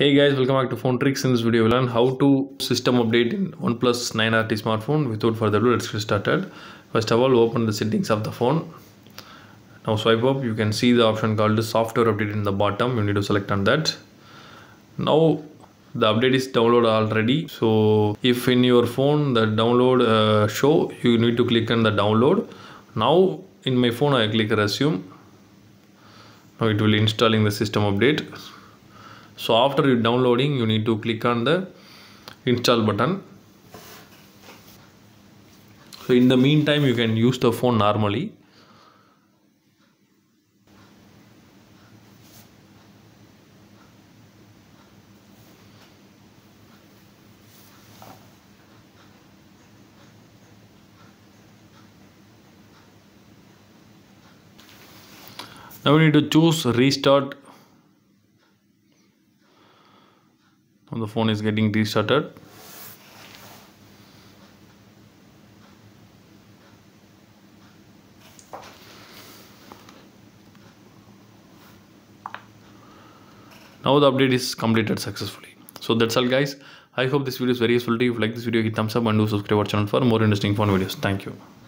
Hey guys, welcome back to Phone Trickz. In this video, we'll learn how to system update in OnePlus 9RT smartphone. Without further ado, let's get started. First of all, open the settings of the phone. Now swipe up, you can see the option called the software update in the bottom. You need to select on that. Now the update is downloaded already. So if in your phone the download uh, show, you need to click on the download. Now in my phone, I click resume. Now it will installing the system update so after you downloading you need to click on the install button. So in the meantime you can use the phone normally. Now we need to choose restart Now the phone is getting restarted. Now the update is completed successfully. So that's all guys. I hope this video is very useful to you. If you like this video hit thumbs up and do subscribe our channel for more interesting phone videos. Thank you